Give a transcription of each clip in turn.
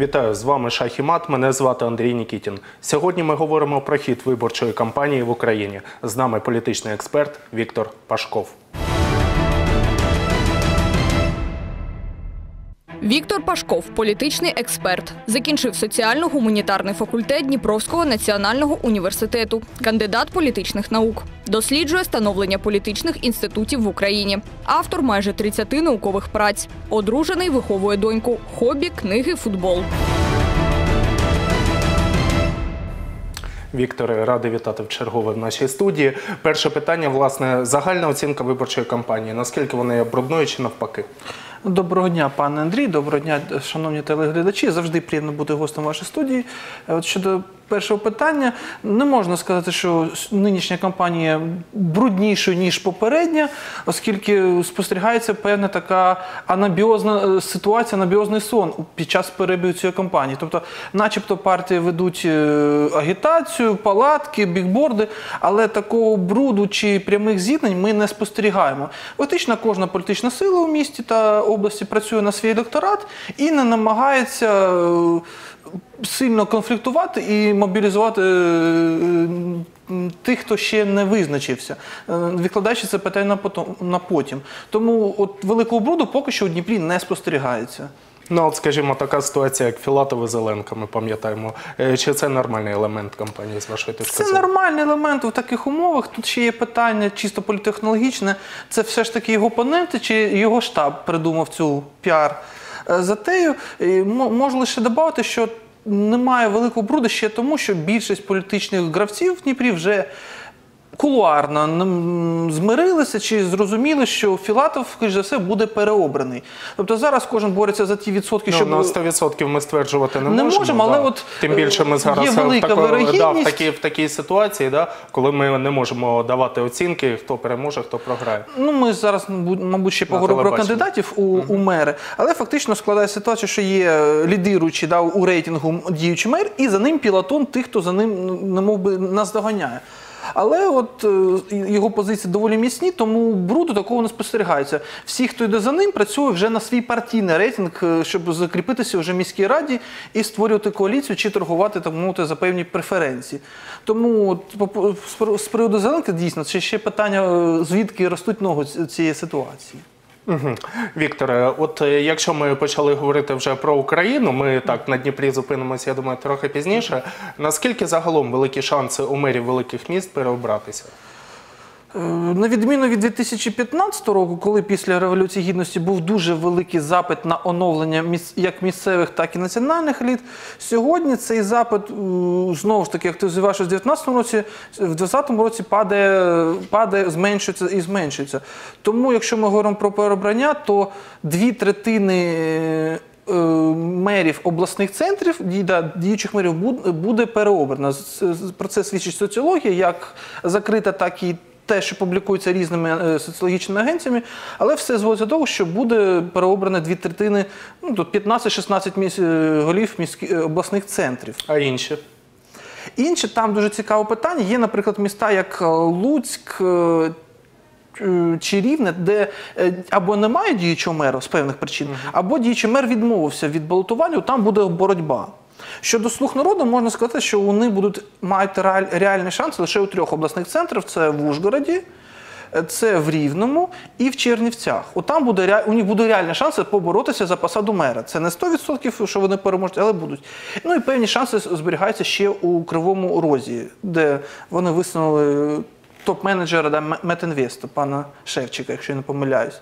Вітаю з вами Шах і Мат. Мене звати Андрій Нікітін. Сьогодні ми говоримо про хід виборчої кампанії в Україні. З нами політичний експерт Віктор Пашков. Віктор Пашков, політичний експерт, закінчив соціально-гуманітарний факультет Дніпровського національного університету, кандидат політичних наук. Досліджує становлення політичних інститутів в Україні. Автор майже 30 наукових праць. Одружений виховує доньку. Хобі, книги, футбол. Вікторе, радий вітати в чергове в нашій студії. Перше питання, власне, загальна оцінка виборчої кампанії. Наскільки вона є брудною чи навпаки? Доброго дня, пане Андрій. Доброго дня, шановні телеглядачі. Завжди приємно бути гостем вашої студії. Е, От щодо першого питання, не можна сказати, що нинішня кампанія бруднішою ніж попередня, оскільки спостерігається певна така анабіозна е, ситуація, анабіозний сон під час перебігу цієї кампанії. Тобто, начебто, партії ведуть е, агітацію, палатки, бікборди, але такого бруду чи прямих зіткнень ми не спостерігаємо. Фактично, кожна політична сила у місті та області працює на свій електорат і не намагається е, сильно конфліктувати і мобілізувати е, тих, хто ще не визначився, е, відкладаючи це питання на потім. Тому от великого бруду поки що у Дніпрі не спостерігається. Ну, от, скажімо, така ситуація, як Філатов і Зеленка, ми пам'ятаємо. Е, Чи це нормальний елемент кампанії, з вашої точки Це зору? нормальний елемент в таких умовах. Тут ще є питання чисто політехнологічне. Це все ж таки його опоненти чи його штаб придумав цю піар е, затею. І Можу лише додати, що немає великого бруду ще тому, що більшість політичних гравців в Дніпрі вже. Кулуарно змирилися чи зрозуміли, що Філатов, скоріш за все, буде переобраний. Тобто зараз кожен бореться за ті відсотки, Ну, на 100% ми стверджувати не, Не можемо. можемо, але от, Тим більше ми е, зараз є в, велика тако- да, в, такій, в такій ситуації, да, коли ми не можемо давати оцінки, хто переможе, хто програє. Ну, ми зараз, мабуть, ще поговоримо про кандидатів у, у мери, але фактично складається ситуація, що є лідируючий да, у рейтингу діючий мер, і за ним пілотон тих, хто за ним ну, не мов би наздоганяє. Але от е, його позиції доволі міцні, тому бруду такого не спостерігається. Всі, хто йде за ним, працює вже на свій партійний рейтинг, е, щоб закріпитися вже в міській раді і створювати коаліцію чи торгувати так мовити за певні преференції. Тому от, з приводу Зеленки дійсно це ще питання, е, звідки ростуть ноги ці- цієї ситуації. Угу. Вікторе, от е, якщо ми почали говорити вже про Україну, ми так на Дніпрі зупинимося, я думаю, трохи пізніше. Наскільки загалом великі шанси у мерів великих міст переобратися? Е, На відміну від 2015 року, коли після Революції Гідності був дуже великий запит на оновлення як місцевих, так і національних еліт, сьогодні цей запит е, знову ж таки, звиваєш у 2019 році, в 2020 році падає, падає, зменшується і зменшується. Тому, якщо ми говоримо про переобрання, то дві третини. е, Мерів обласних центрів, діючих мерів буде переобрано. Про це свідчить соціологія, як закрита, так і те, що публікується різними е, соціологічними агенціями, але все зводиться до того, що буде переобрано дві третини, ну, тут 15-16 міс... е, голів міських е, обласних центрів. А інші? Інше там дуже цікаве питання. Є, наприклад, міста як Луцьк. Чи рівне, де або немає діючого мера з певних причин, або діючий мер відмовився від балотування, там буде боротьба. Щодо слуг народу, можна сказати, що вони будуть мати реаль- реальні шанси лише у трьох обласних центрах: це в Ужгороді, це в Рівному і в Чернівцях. От там буде у них буде реальні шанси поборотися за посаду мера. Це не 100%, що вони переможуть, але будуть. Ну і певні шанси зберігаються ще у Кривому Розі, де вони висунули топ-менеджера да, Метінвесту, пана Шевчика, якщо я не помиляюсь.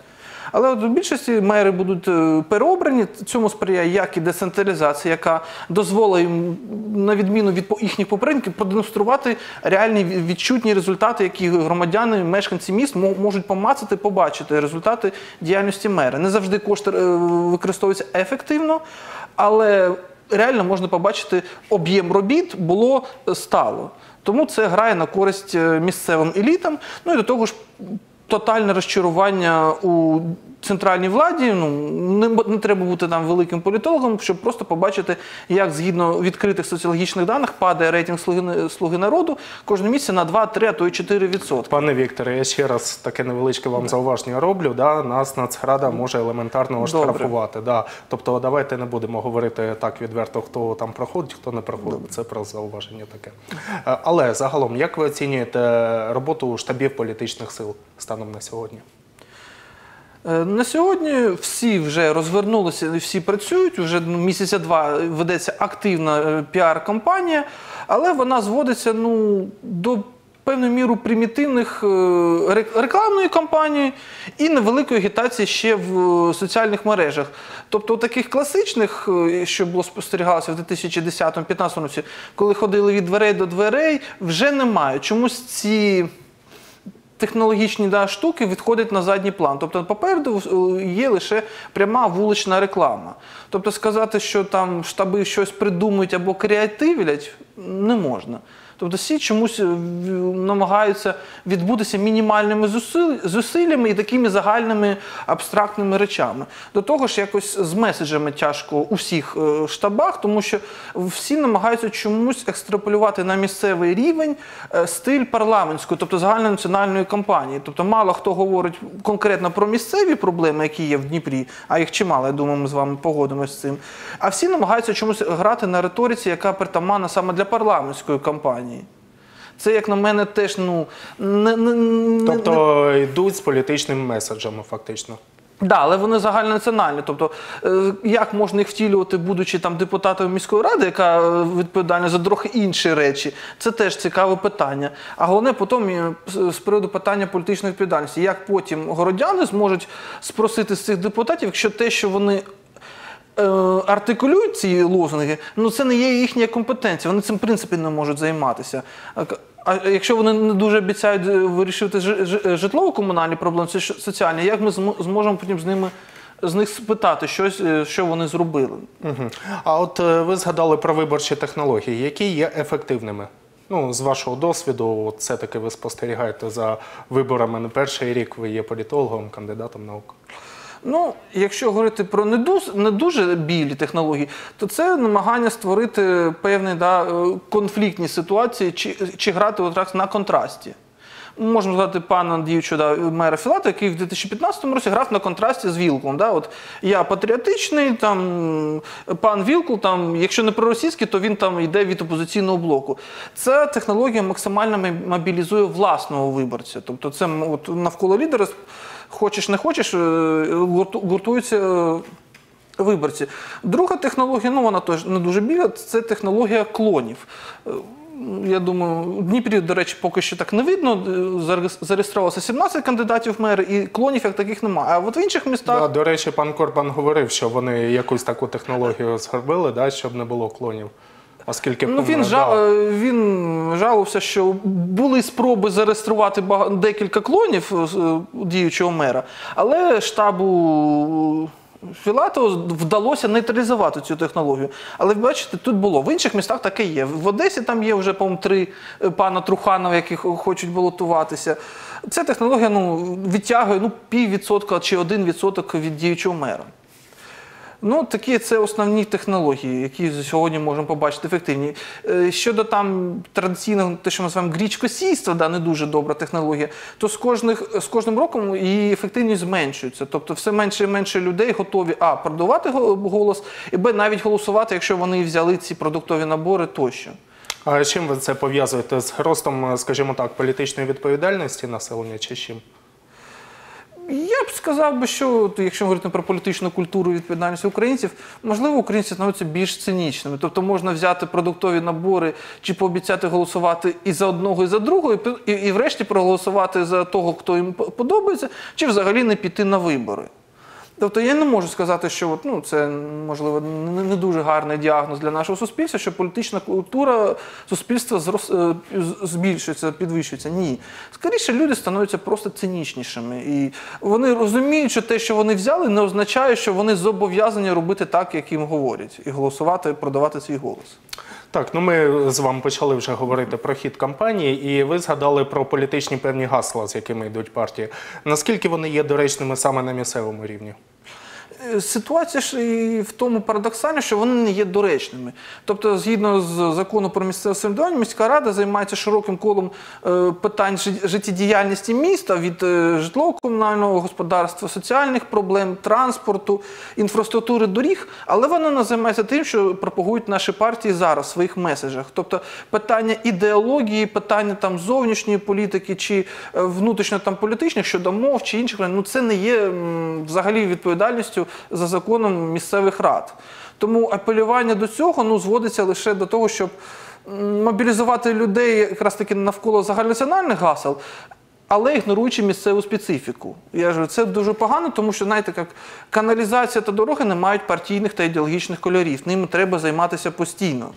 Але от в більшості мери будуть е, переобрані. Цьому сприяє як і децентралізація, яка дозволить їм, на відміну від їхніх попередників, продемонструвати реальні відчутні результати, які громадяни, мешканці міст мо- можуть помацати, побачити результати діяльності мера. Не завжди кошти е, використовуються ефективно, але реально можна побачити об'єм робіт було е, стало. Тому це грає на користь місцевим елітам. Ну і до того ж, тотальне розчарування у центральній владі ну, не, не треба бути там великим політологом, щоб просто побачити, як згідно відкритих соціологічних даних падає рейтинг слуги, слуги народу кожного місяця на 2, 3, а то й 4 відсотки. Пане Вікторе, я ще раз таке невеличке вам зауваження роблю. Да? Нас Нацрада може елементарно Добре. оштрафувати. Да. Тобто давайте не будемо говорити так відверто, хто там проходить, хто не проходить. Це просто зауваження таке. Е, Але загалом, як ви оцінюєте роботу штабів політичних сил станом на сьогодні? Е, На сьогодні всі вже розвернулися, всі працюють. Вже місяця два ведеться активна е, піар-кампанія, але вона зводиться ну, до певною міру примітивних е, рек- рекламної кампанії і невеликої агітації ще в соціальних мережах. Тобто таких класичних, що було спостерігалося в 2010-2015 році, коли ходили від дверей до дверей, вже немає. Чомусь ці технологічні да, штуки відходять на задній план. Тобто попереду е, є лише пряма вулична реклама. Тобто сказати, що там штаби щось придумують або креативлять, не можна. Тобто всі чомусь е, намагаються відбутися мінімальними зусиллями і такими загальними абстрактними речами. До того ж, якось з меседжами тяжко у всіх е, штабах, тому що всі намагаються чомусь екстраполювати на місцевий рівень е, стиль парламентської, тобто загальнонаціональної кампанії. Тобто мало хто говорить конкретно про місцеві проблеми, які є в Дніпрі, а їх чимало, я думаю, ми з вами погодимося з цим. А всі намагаються чомусь грати на риториці, яка притаманна саме для парламентської кампанії. Це, як на мене, теж ну не, не, не- Тобто йдуть з політичними меседжами, фактично. Да, але вони загальнонаціональні. Тобто, е, як можна їх втілювати, будучи там депутатом міської ради, яка е, відповідальна за трохи інші речі, це теж цікаве питання. А головне потім е, з приводу питання політичної відповідальності, як потім городяни зможуть спросити з цих депутатів, якщо те, що вони. Е, Артикулюють ці лозунги, ну це не є їхня компетенція. Вони цим в принципі не можуть займатися. А якщо вони не дуже обіцяють е, жи- житлово-комунальні проблеми, соціальні, як ми зможемо потім з ними з них спитати щось, е, що вони зробили? Угу. А от ви згадали про виборчі технології, які є ефективними? Ну, з вашого досвіду, все-таки ви спостерігаєте за виборами не перший рік, ви є політологом, кандидатом наук. Ну, якщо говорити про не дуже, не дуже білі технології, то це намагання створити певні да, е, конфліктні ситуації чи, чи грати от на контрасті. Можемо згадати пана да, мера Філата, який в 2015 році грав на контрасті з Вілком. Да? От я патріотичний, там пан Вілкул, там, якщо не проросійський, то він там йде від опозиційного блоку. Ця технологія максимально мобілізує власного виборця. Тобто, це от, навколо лідера, хочеш не хочеш, е, гуртуються. е, Виборці. Друга технологія, ну вона теж не дуже біля, це технологія клонів. Е, Я думаю, у Дніпрі, до речі, поки що так не видно. Зареєструвалося 17 кандидатів в мери, і клонів як таких немає. А от в інших містах Да, до речі, пан Корбан говорив, що вони якусь таку технологію зробили, да, щоб не було клонів. Оскільки Ну, він, да, жа... е, він жалувався, що були спроби зареєструвати декілька клонів е, е, діючого мера, але штабу Філатова вдалося нейтралізувати цю технологію. Але бачите, тут було. В інших містах таке є. В Одесі там є вже, по-моєму, три е, пана Труханова, які хо- хочуть балотуватися. Ця технологія ну, відтягує ну, піввідсотка чи один відсоток від діючого мера. Ну, такі це основні технології, які сьогодні можемо побачити ефективні. Е, Щодо там традиційного, те, що ми називаємо грічкосійства, да, не дуже добра технологія, то з, кожних, з кожним роком її ефективність зменшується. Тобто все менше і менше людей готові а продавати го- голос, і б навіть голосувати, якщо вони взяли ці продуктові набори тощо. А чим ви це пов'язуєте? З ростом, скажімо так, політичної відповідальності населення чи чим? Я б сказав би, що якщо говорити про політичну культуру і відповідальність українців, можливо, українці становляться більш цинічними. Тобто можна взяти продуктові набори чи пообіцяти голосувати і за одного, і за другого, і, і, врешті проголосувати за того, хто їм подобається, чи взагалі не піти на вибори. Тобто я не можу сказати, що от, ну, це можливо не, не дуже гарний діагноз для нашого суспільства, що політична культура суспільства зрос, е, збільшується, підвищується. Ні. Скоріше люди становляться просто цинічнішими. І вони розуміють, що те, що вони взяли, не означає, що вони зобов'язані робити так, як їм говорять, і голосувати, продавати свій голос. Так, ну ми з вами почали вже говорити про хід кампанії, і ви згадали про політичні певні гасла, з якими йдуть партії. Наскільки вони є доречними саме на місцевому рівні? Ситуація ж і в тому парадоксальна, що вони не є доречними. Тобто, згідно з закону про місцеве самоврядування, міська рада займається широким колом е, питань жит- життєдіяльності міста від е, житлово-комунального господарства, соціальних проблем, транспорту, інфраструктури доріг, але вона не займається тим, що пропагують наші партії зараз в своїх меседжах. Тобто питання ідеології, питання там зовнішньої політики чи е, внутрішньо там політичних щодо мов чи інших, ну це не є взагалі відповідальністю за законом місцевих рад. Тому апелювання до цього ну, зводиться лише до того, щоб мобілізувати людей якраз таки навколо загальнаціональних гасел. Але ігноруючи місцеву специфіку. Я ж це дуже погано, тому що знаєте, як каналізація та дороги не мають партійних та ідеологічних кольорів. Ними треба займатися постійно.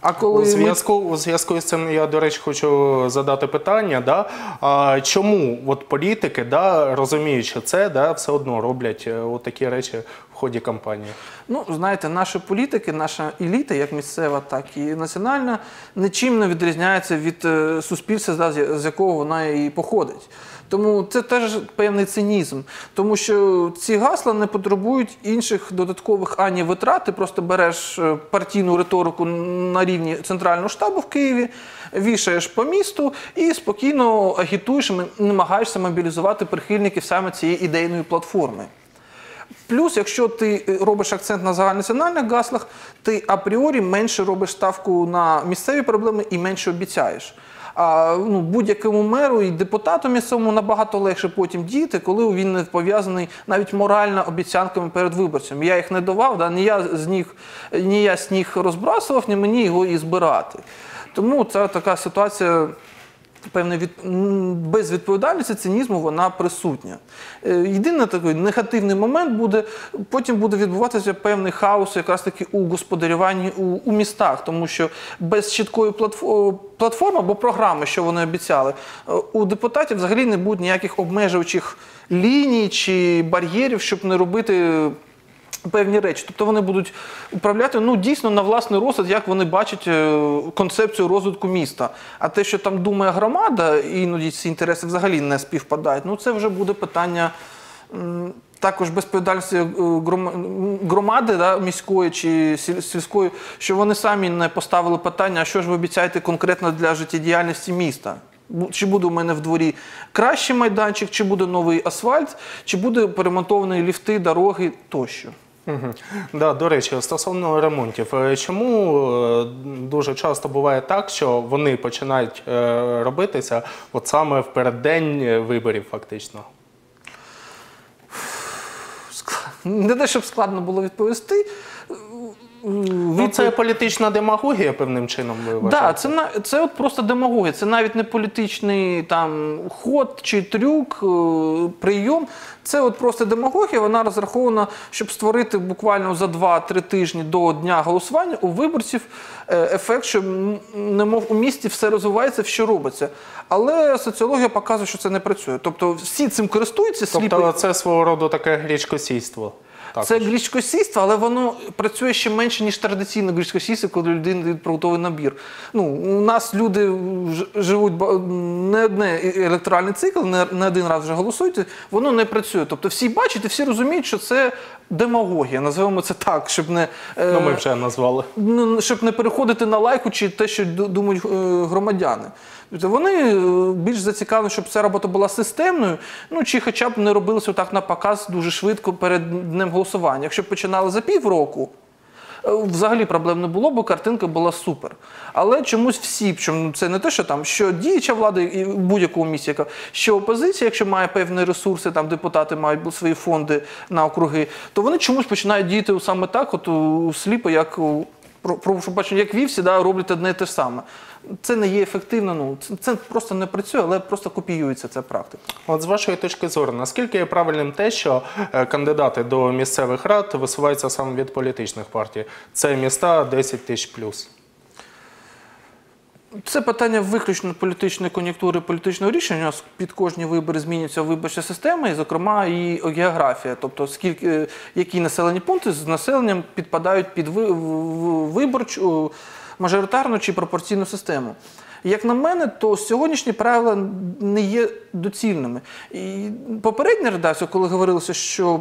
А коли У ми- зв'язку, у зв'язку з цим я, до речі, хочу задати питання: да? а, чому от політики, да, розуміючи це, да, все одно роблять е, от такі речі ході кампанії? Ну, знаєте, наші політики, наша еліта, як місцева, так і національна, нічим не відрізняється від е, суспільства, з якого вона і походить. Тому це теж певний цинізм, тому що ці гасла не потребують інших додаткових ані витрат. Ти просто береш е, партійну риторику на рівні центрального штабу в Києві, вішаєш по місту і спокійно агітуєш, намагаєшся мобілізувати прихильників саме цієї ідейної платформи. Плюс, якщо ти е, робиш акцент на загальнонаціональних гаслах, ти апріорі менше робиш ставку на місцеві проблеми і менше обіцяєш. А ну, будь-якому меру і депутату місцевому набагато легше потім діяти, коли він не пов'язаний навіть морально обіцянками перед виборцем. Я їх не давав, да, ні я з них, ні я сніг розбрасував, ні мені його і збирати. Тому це така ситуація певне від безвідповідальності, цинізму вона присутня. Е, Єдиний такий негативний момент буде, потім буде відбуватися певний хаос якраз таки у господарюванні у, у містах, тому що без чіткої платформи або програми, що вони обіцяли, е, у депутатів взагалі не буде ніяких обмежуючих ліній чи бар'єрів, щоб не робити певні речі. Тобто вони будуть управляти ну, дійсно на власний розсуд, як вони бачать е, концепцію розвитку міста. А те, що там думає громада, іноді ці інтереси взагалі не співпадають, ну це вже буде питання. Також безповідальності е, громади да, міської чи сільської, що вони самі не поставили питання, а що ж ви обіцяєте конкретно для життєдіяльності міста. Чи буде у мене в дворі кращий майданчик, чи буде новий асфальт, чи буде перемонтовані ліфти, дороги тощо. Да, до речі, стосовно ремонтів, е, чому е, дуже часто буває так, що вони починають е, робитися от саме в переддень виборів, фактично? Не те, щоб складно було відповісти. Ну, це політична демагогія певним чином. Ви Так, вважаєте? да, це, на- це от просто демагогія, це навіть не політичний там, ход чи трюк, е, прийом. Це от просто демагогія, вона розрахована, щоб створити буквально за 2-3 тижні до дня голосування у виборців е, ефект, що немов у місті все розвивається, що робиться. Але соціологія показує, що це не працює. Тобто всі цим користуються сліпо. Тобто це свого роду таке грічкосійство. Це грічкосійство, але воно працює ще менше, ніж традиційне грічкосійство, коли людина дають продуктовий набір. Ну, у нас люди живуть не одне електоральний цикл, не, не один раз вже голосують, воно не працює. Тобто всі бачать і всі розуміють, що це демагогія, називаємо це так, щоб не. е, Ну, ми вже назвали. Ну, щоб не переходити на лайку чи те, що думають е, громадяни. Тобто вони е, більш зацікавлені, щоб ця робота була системною, ну чи хоча б не робилося так на показ дуже швидко перед днем голосування. Якщо б починали за півроку, е, взагалі проблем не було, бо картинка була супер. Але чомусь всі, чому це не те, що там що діюча влада і будь-якого місця, що опозиція, якщо має певні ресурси, там депутати мають свої фонди на округи, то вони чомусь починають діяти саме так, от у- сліпо, як у- про, бачу, як вівсі, да, роблять одне і те ж саме. Це не є ефективно, ну це, це просто не працює, але просто копіюється ця практика. От з вашої точки зору, наскільки є правильним те, що е, кандидати до місцевих рад висуваються саме від політичних партій? Це міста 10 тисяч плюс. Це питання виключно політичної кон'юнктури, політичного рішення. Під кожні вибори змінюється виборча система, і, зокрема, і географія. Тобто, скільки е, які населені пункти з населенням підпадають під виборчу мажоритарну чи пропорційну систему. Як на мене, то сьогоднішні правила не є доцільними. І попередня редакція, коли говорилося, що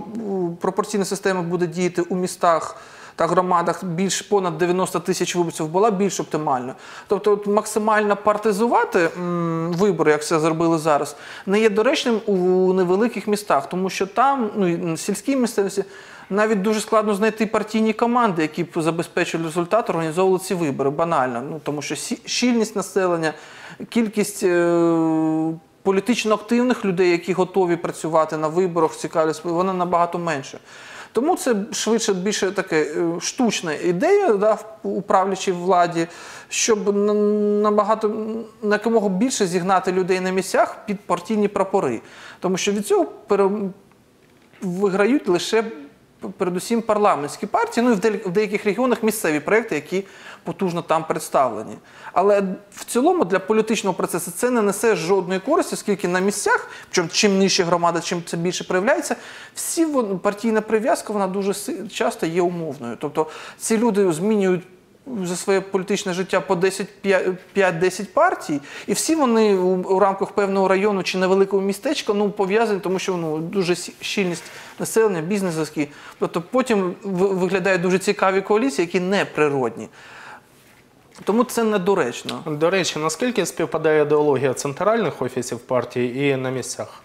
пропорційна система буде діяти у містах та громадах більш понад 90 тисяч виборців, була більш оптимальною. Тобто, максимально партизувати м, вибори, як це зробили зараз, не є доречним у невеликих містах, тому що там, ну сільській місцевості, навіть дуже складно знайти партійні команди, які б забезпечили результат, організовували ці вибори. Банально. Ну тому що щільність населення, кількість. Е- Політично активних людей, які готові працювати на виборах, цікавляться, вона набагато менше. Тому це швидше більше таке е, штучна ідея да, у правлячій владі, щоб набагато на якомога більше зігнати людей на місцях під партійні прапори. Тому що від цього пере, виграють лише передусім парламентські партії, ну і в деяк- в деяких регіонах місцеві проекти, які потужно там представлені. Але в цілому для політичного процесу це не несе жодної користі, оскільки на місцях, причому чим нижче громада, чим це більше проявляється, всі партійна прив'язка вона дуже часто є умовною. Тобто ці люди змінюють за своє політичне життя по 5-10 партій, і всі вони у, рамках певного району чи невеликого містечка ну, пов'язані, тому що ну, дуже щільність населення, бізнес зв'язки. Тобто потім виглядають дуже цікаві коаліції, які неприродні. Тому це недоречно. До речі, наскільки співпадає ідеологія центральних офісів партії і на місцях?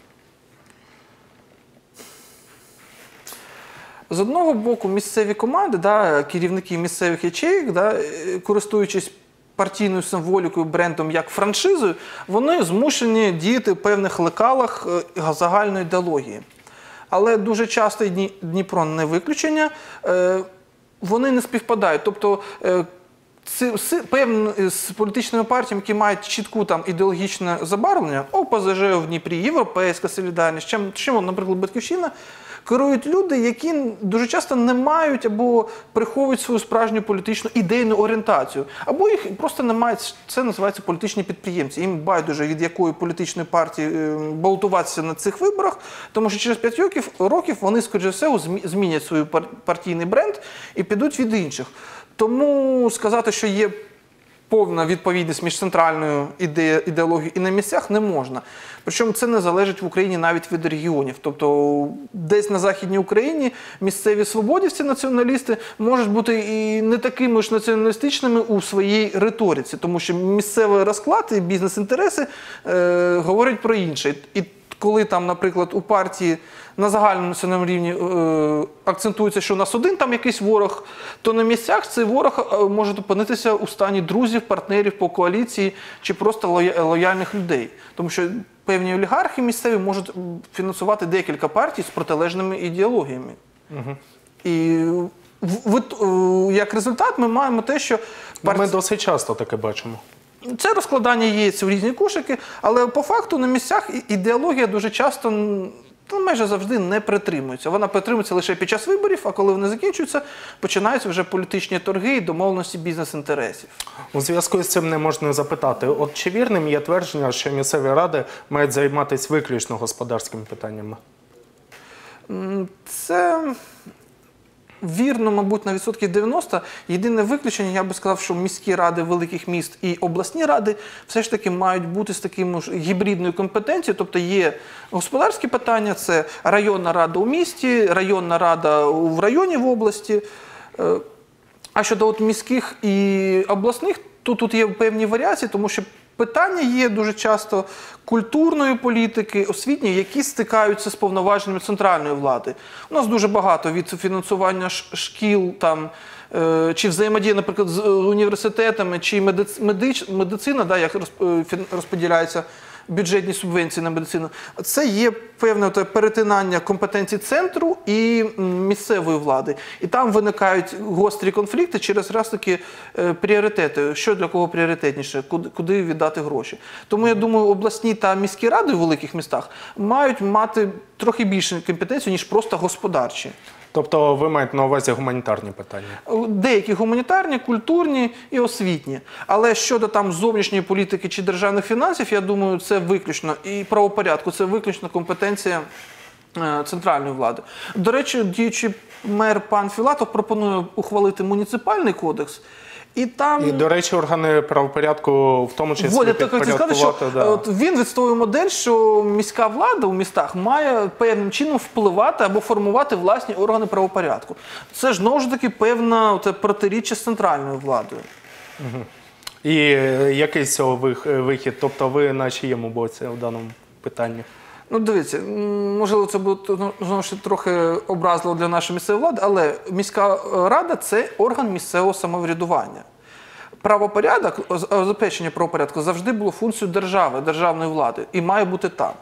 З одного боку, місцеві команди, да, керівники місцевих ячеїк, да, е, користуючись партійною символікою, брендом як франшизою, вони змушені діяти в певних лекалах е, загальної ідеології. Але дуже часто Дніпро не виключення, е, вони не співпадають. Тобто певні з політичними партіями, які мають чітку там ідеологічне забарвлення, ОПЗЖ в Дніпрі, Європейська солідарність, чим, чим наприклад, Батьківщина, керують люди, які дуже часто не мають або приховують свою справжню політичну ідейну орієнтацію, або їх просто не мають. Це називається політичні підприємці. Їм байдуже від якої політичної партії е, балотуватися на цих виборах, тому що через 5 років, років вони, скоріше все, змі- змінять пар- партійний бренд і підуть від інших. Тому сказати, що є повна відповідність між центральною іде- ідеологією і на місцях не можна. Причому це не залежить в Україні навіть від регіонів. Тобто десь на Західній Україні місцеві свободівці, націоналісти можуть бути і не такими ж націоналістичними у своїй риториці, тому що місцевий розклад і бізнес-інтереси е, говорять про інше. І коли там, наприклад, у партії на загальному національному рівні е, акцентується, що у нас один там якийсь ворог, то на місцях цей ворог е, може опинитися у стані друзів, партнерів по коаліції чи просто лояльних людей. Тому що певні олігархи місцеві можуть фінансувати декілька партій з протилежними ідеологіями. І в- в- е, як результат ми маємо те, що Ну, Ми досить часто таке бачимо. Це розкладання яєць в різні кошики, але по факту на місцях ідеологія дуже часто м, майже завжди не притримується. Вона притримується лише під час виборів, а коли вони закінчуються, починаються вже політичні торги і домовленості бізнес-інтересів. У зв'язку з цим не можна запитати: от чи вірним є твердження, що місцеві ради мають займатися виключно господарськими питаннями? Це вірно, мабуть, на відсотків 90. Єдине виключення, я би сказав, що міські ради великих міст і обласні ради все ж таки мають бути з таким ж гібридною компетенцією. Тобто є господарські питання, це районна рада у місті, районна рада в районі в області. Е, А щодо от міських і обласних, то тут є певні варіації, тому що питання є дуже часто культурної політики, освітньої, які стикаються з повноваженнями центральної влади. У нас дуже багато від фінансування шкіл там. е, Чи взаємодія, наприклад, з е, університетами, чи медицина, медицина, да, як розподіляється е, розподіляються бюджетні субвенції на медицину, це є певне перетинання компетенцій центру і місцевої влади. І там виникають гострі конфлікти через раз таки е, пріоритети. Що для кого пріоритетніше, куди, куди віддати гроші. Тому я думаю, обласні та міські ради в великих містах мають мати трохи більше компетенцію, ніж просто господарчі. Тобто ви маєте на увазі гуманітарні питання? Деякі гуманітарні, культурні і освітні. Але щодо там зовнішньої політики чи державних фінансів, я думаю, це виключно і правопорядку, це виключно компетенція е, центральної влади. До речі, діючий мер пан Філатов пропонує ухвалити муніципальний кодекс. І там І, до речі, органи правопорядку, в тому числі Вводять так хотів сказати, що підпорядкувати, е, от він відстоює модель, що міська влада у містах має певним чином впливати або формувати власні органи правопорядку. Це ж знову ж таки певна протиріччя з центральною владою. І е, який з цього вихід? Тобто ви на чиєму боці в даному питанні? Ну, дивіться, можливо, це буде ну, трохи образливо для нашої місцевої влади, але міська рада це орган місцевого самоврядування. Правопорядок, забезпечення правопорядку завжди було функцією держави, державної влади і має бути там.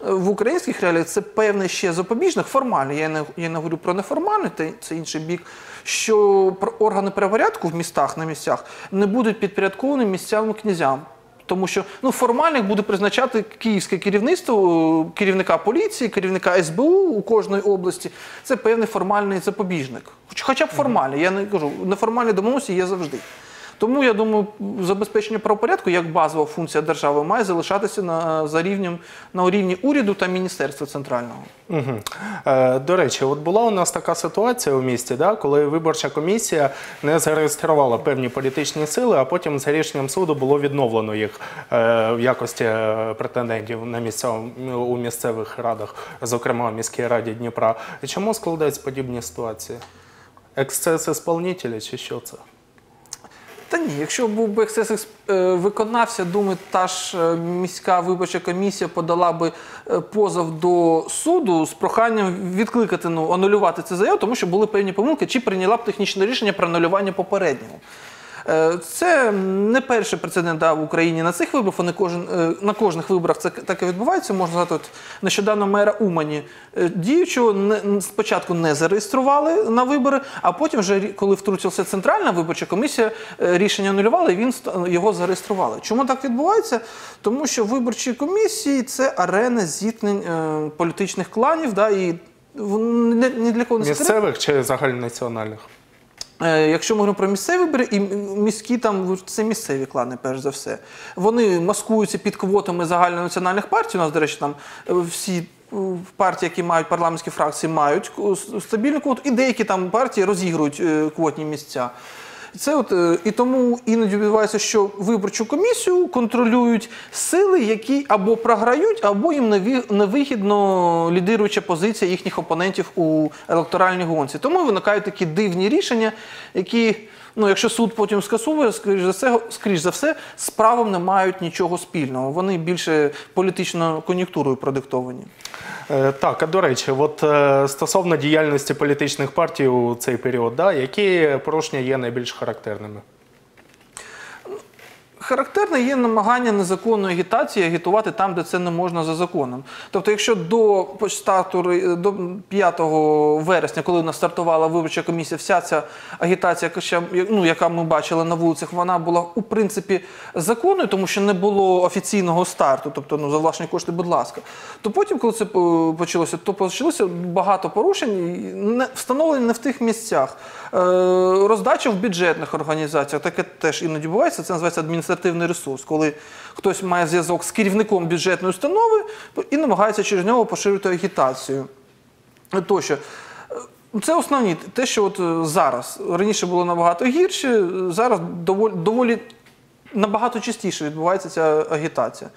В українських реаліях це певний ще запобіжник, формальний. Я не, я не говорю про неформальний, це- інший бік. Що органи правопорядку в містах на місцях не будуть підпорядковані місцевим князям. Тому що ну, формальних буде призначати київське керівництво, е, керівника поліції, керівника СБУ у кожної області. Це певний формальний запобіжник. Хоча б формальний, я не кажу, неформальні домовленості є завжди. Тому я думаю, забезпечення правопорядку як базова функція держави має залишатися на, за рівнем, на рівні уряду та міністерства центрального. Угу. Е, до речі, от була у нас така ситуація у місті, да, коли виборча комісія не зареєструвала певні політичні сили, а потім за рішенням суду було відновлено їх е, в якості е, претендентів на місця у місцевих радах, зокрема в міській раді Дніпра. Чому складаються подібні ситуації? Ексцес ісполнителя чи що це? Та ні, якщо був би ексцес е, виконався, думаю, та ж е, міська виборча комісія подала би е, позов до суду з проханням відкликати, ну, анулювати цю заяву, тому що були певні помилки, чи прийняла б технічне рішення про анулювання попереднього. Е, Це не перший прецедент да, в Україні на цих виборах. Вони кожен е, на кожних виборах це так і відбувається. Можна сказати, от нещодавно мера Умані е, діючого не, спочатку не зареєстрували на вибори, а потім, вже коли втрутився центральна виборча комісія, рішення анулювала і він його зареєстрували. Чому так відбувається? Тому що виборчі комісії це арена зіткнень політичних кланів, да, і ні для кого не. Місцевих чи загальнонаціональних? Е, Якщо ми говоримо про місцеві вибори, і міські там це місцеві клани, перш за все. Вони маскуються під квотами загальнонаціональних партій. У нас, до речі, там е, всі е, партії, які мають парламентські фракції, мають стабільну квоту, і деякі там партії розігрують квотні місця. Це от е, і тому іноді відбувається, що виборчу комісію контролюють сили, які або програють, або їм невигідно лідируюча позиція їхніх опонентів у електоральній гонці. Тому виникають такі дивні рішення, які, ну якщо суд потім скасовує, скоріш за все, скоріш за все, з не мають нічого спільного. Вони більше політичною кон'юнктурою продиктовані. Е, Так, а до речі, от е, стосовно діяльності політичних партій у цей період, да, які порушення є найбільш характерними? Характерне є намагання незаконної агітації агітувати там, де це не можна за законом. Тобто, якщо до старту до 5 вересня, коли у нас стартувала виборча комісія, вся ця агітація, ну, яка ми бачили на вулицях, вона була у принципі законною, тому що не було офіційного старту, тобто ну, за власні кошти, будь ласка. То потім, коли це е, почалося, то почалося багато порушень, не встановлені не в тих місцях. Е, Роздача в бюджетних організаціях, таке теж іноді відбувається, це називається адміністративний ресурс, коли хтось має зв'язок з керівником бюджетної установи і намагається через нього поширити агітацію. Тощо. Е, Це основні те, що от е, зараз раніше було набагато гірше, зараз доволі, доволі набагато частіше відбувається ця агітація.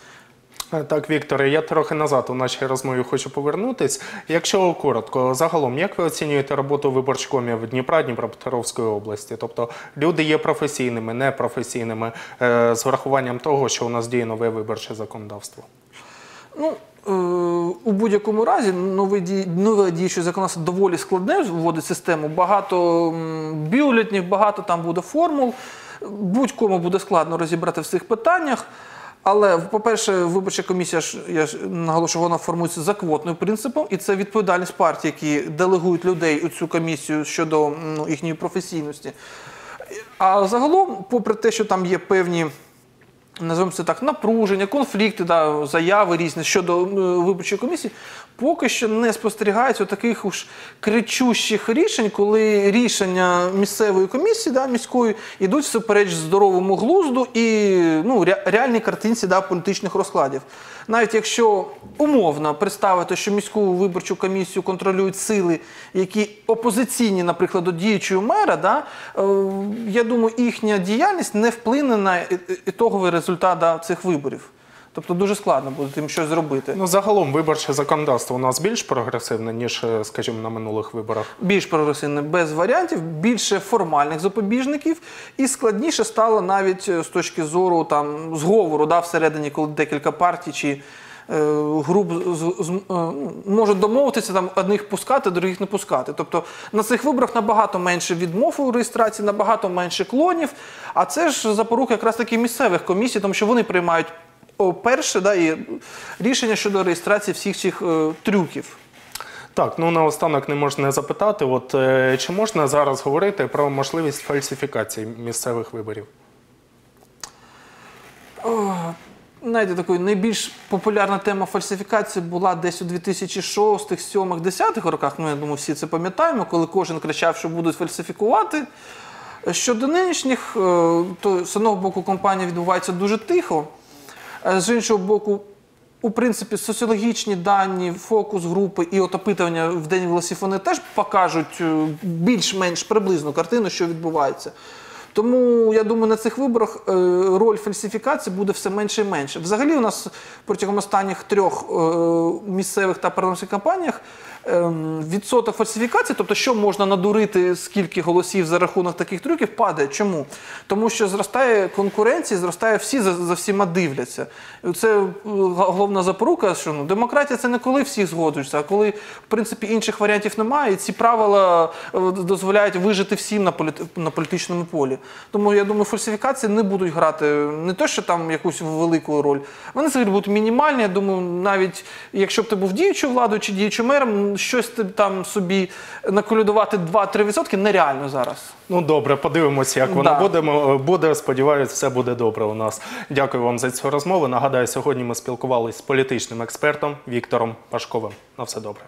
Е, Так, Вікторе, я трохи назад у нашій розмові хочу повернутись. Якщо коротко, загалом, як ви оцінюєте роботу виборчкомів Дніпра, Дніпропетровської області? Тобто люди є професійними, непрофесійними, е, з врахуванням того, що у нас діє нове виборче законодавство? Ну, е, у будь-якому разі нове, ді... нове діюче законодавство доволі складне вводить систему. Багато бюлетнів, багато там буде формул. Будь-кому буде складно розібрати в цих питаннях. Але, по-перше, виборча комісія я ж наголошую, вона формується за квотним принципом, і це відповідальність партій, які делегують людей у цю комісію щодо ну, їхньої професійності. А загалом, попри те, що там є певні називаємо це так, напруження, конфлікти, да, заяви різні щодо е, виборчої комісії. Поки що не спостерігається таких уж кричущих рішень, коли рішення місцевої комісії да, міської йдуть всупереч здоровому глузду і ну, ре- реальній картинці да, політичних розкладів. Навіть якщо умовно представити, що міську виборчу комісію контролюють сили, які опозиційні, наприклад, до діючого мера, да, е, я думаю, їхня діяльність не вплине на ітоговий результат да, цих виборів. Тобто дуже складно буде тим щось зробити. Ну, загалом виборче законодавство у нас більш прогресивне, ніж, е, скажімо, на минулих виборах. більш прогресивне без варіантів, більше формальних запобіжників, і складніше стало навіть е, з точки зору там зговору да, всередині, коли декілька партій чи е, груп з, з- можуть домовитися там одних пускати, других не пускати. Тобто на цих виборах набагато менше відмов у реєстрації, набагато менше клонів. А це ж запорука якраз таки місцевих комісій, тому що вони приймають перше да, і рішення щодо реєстрації всіх цих е, трюків. Так, ну наостанок не можна запитати, от е, чи можна зараз говорити про можливість фальсифікації місцевих виборів? Знаєте, такою найбільш популярна тема фальсифікації була десь у 2006, 2007, 2010 роках. Ну, я думаю, всі це пам'ятаємо, коли кожен кричав, що будуть фальсифікувати. Щодо нинішніх, е, то з одного боку компанія відбувається дуже тихо, з іншого боку, у принципі, соціологічні дані, фокус групи і от опитування в день голосів вони теж покажуть е, більш-менш приблизну картину, що відбувається. Тому я думаю, на цих виборах е, роль фальсифікації буде все менше і менше. Взагалі, у нас протягом останніх трьох е, місцевих та парламентських кампаніях відсоток фальсифікації, тобто що можна надурити, скільки голосів за рахунок таких трюків, падає. Чому? Тому що зростає конкуренція, зростає всі за, за всіма дивляться. Це е, головна запорука, що ну, демократія це не коли всі згоджуються, а коли в принципі інших варіантів немає. І ці правила е, дозволяють вижити всім на, політи- на політичному полі. Тому я думаю, фальсифікації не будуть грати не то, що там якусь велику роль. Вони взагалі будуть мінімальні. Я думаю, навіть якщо б ти був діючою владою чи діючим мером, щось там собі наколюдувати 2-3% нереально зараз. Ну добре, подивимося, як воно Да. буде. Буде. Сподіваюсь, все буде добре у нас. Дякую вам за цю розмову. Нагадаю, сьогодні ми спілкувалися з політичним експертом Віктором Пашковим. На все добре.